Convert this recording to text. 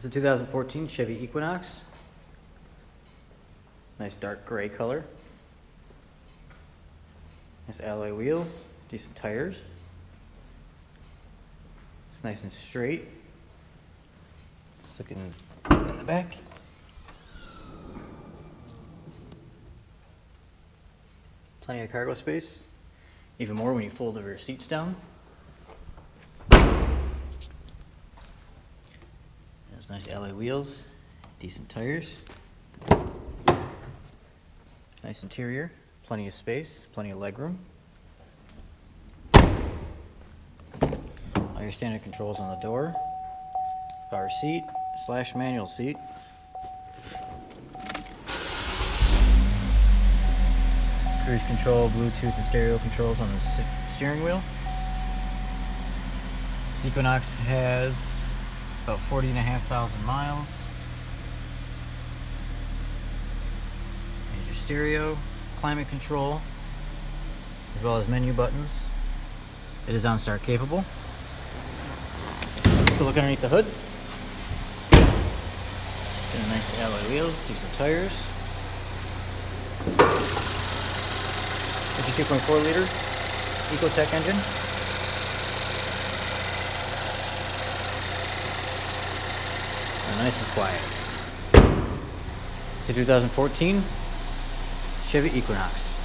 It's a 2014 Chevy Equinox. Nice dark gray color. Nice alloy wheels, decent tires. It's nice and straight. Just looking in the back. Plenty of cargo space. Even more when you fold over your seats down. Nice alloy wheels, decent tires. Nice interior, plenty of space, plenty of legroom. All your standard controls on the door. Power seat slash manual seat. Cruise control, Bluetooth and stereo controls on the steering wheel. This Equinox has about 40 and a half thousand miles. There's your stereo, climate control, as well as menu buttons. It is OnStar capable. Let's go look underneath the hood. Got a nice alloy wheels, decent tires. It's a 2.4 liter Ecotec engine. Nice and quiet. It's a 2014 Chevy Equinox.